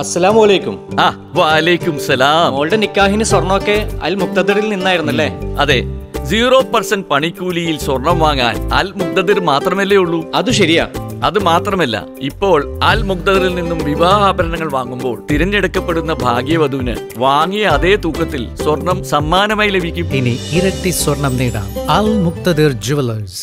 അസ്സലാമു അലൈക്കും ആ വാലേക്കും സലാം. മോളുടെ നിക്കാഹിന് സ്വർണമൊക്കെ അൽ മുക്തദറിൽ നിന്നായിരുന്നല്ലേ? അതെ സീറോ പെർസെന്റ് പണിക്കൂലിയിൽ സ്വർണം വാങ്ങാൻ അൽ മുക്തദിർ മാത്രമല്ലേ ഉള്ളൂ? അത് ശരിയാ. അത് മാത്രമല്ല ഇപ്പോൾ അൽ മുക്തദറിൽ നിന്നും വിവാഹാഭരണങ്ങൾ വാങ്ങുമ്പോൾ തിരഞ്ഞെടുക്കപ്പെടുന്ന ഭാഗ്യവധുവിന് വാങ്ങിയ അതേ തൂക്കത്തിൽ സ്വർണം സമ്മാനമായി ലഭിക്കും. ഇനി ഇരട്ടി സ്വർണം നേടാം. അൽ മുക്തദിർ ജുവലേഴ്സ്.